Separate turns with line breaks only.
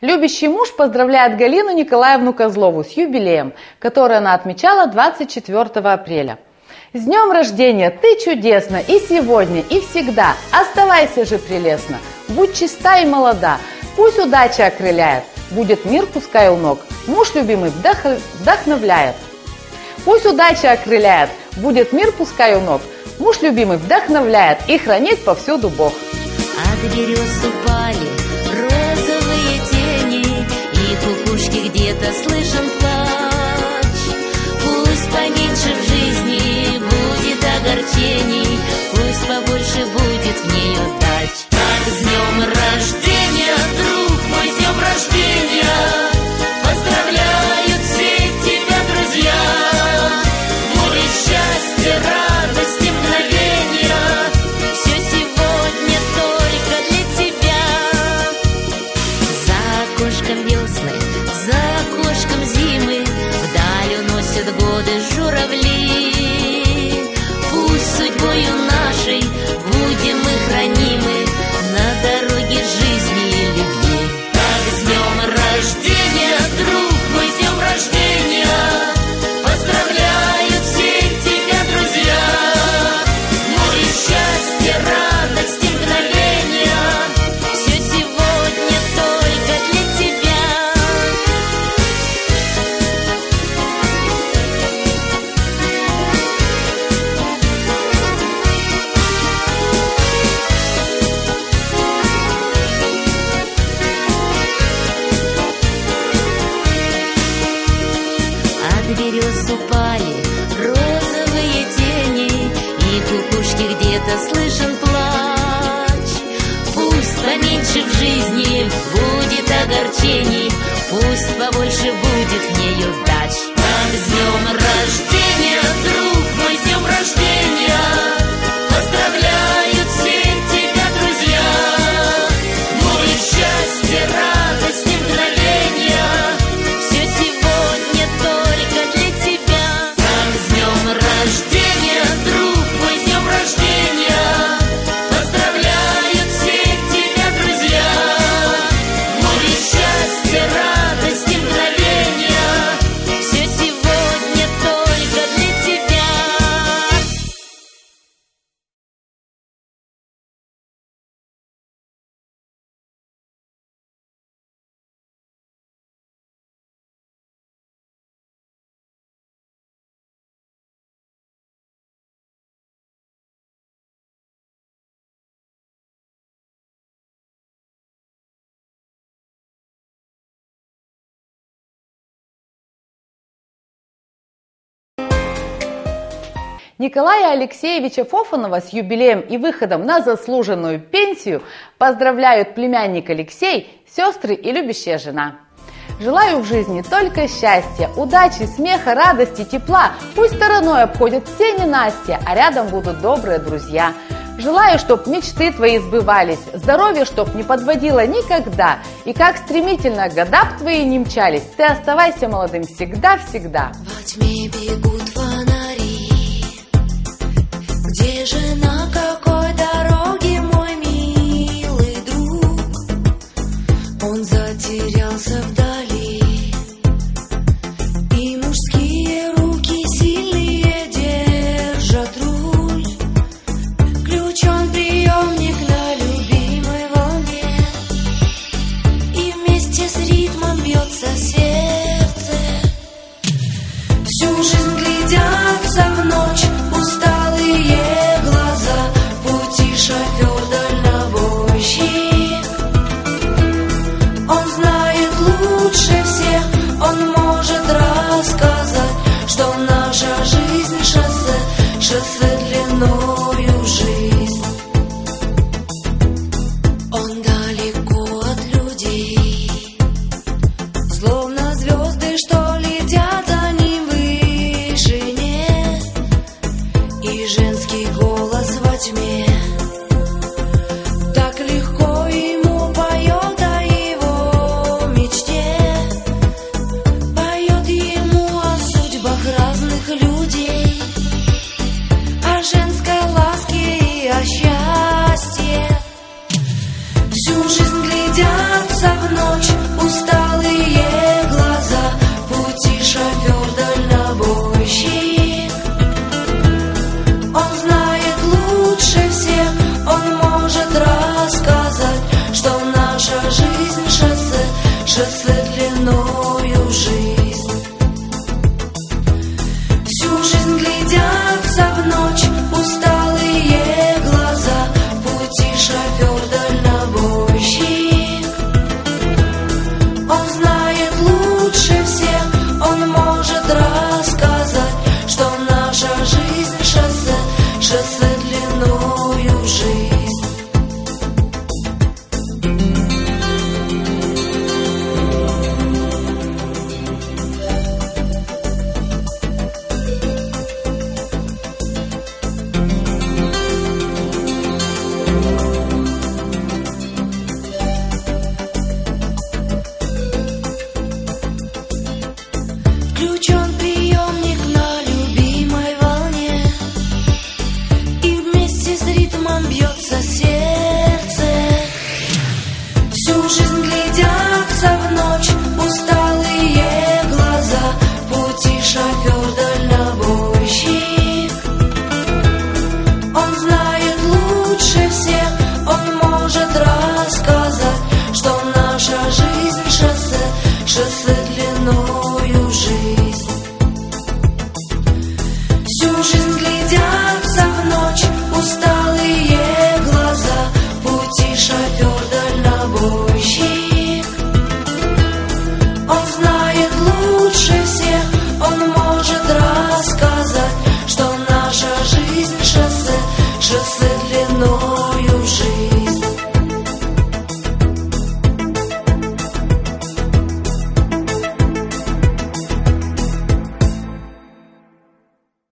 Любящий муж поздравляет Галину Николаевну Козлову с юбилеем, который она отмечала 24 апреля. С днем рождения! Ты чудесна и сегодня, и всегда. Оставайся же прелестно. Будь чиста и молода. Пусть удача окрыляет. Будет мир пускай у ног. Муж любимый вдох... вдохновляет. Пусть удача окрыляет. Будет мир пускай у ног. Муж любимый вдохновляет и хранит повсюду Бог.
От берез упали кукушки где-то слышен плач. Пусть поменьше в жизни будет огорчений, Пусть побольше будет в нее дач. Где-то слышен плач. Пусть поменьше в жизни будет огорчений Пусть побольше будет в нее дач. Так с днем рождения,
Николая Алексеевича Фофанова с юбилеем и выходом на заслуженную пенсию поздравляют племянник Алексей, сестры и любящая жена. Желаю в жизни только счастья, удачи, смеха, радости, тепла. Пусть стороной обходят все ненастья, а рядом будут добрые друзья. Желаю, чтоб мечты твои сбывались, здоровье, чтоб не подводило никогда. И как стремительно года б твои не мчались, ты оставайся молодым всегда-всегда.
Во тьме бегут фонари Где же на какой дороге мой милый друг? Он затерялся вдали. И мужские руки сильные держат руль. Включен приемник на любимой волне. И вместе с ритмом бьется сердце. Всю жизнь жизнь
Precious.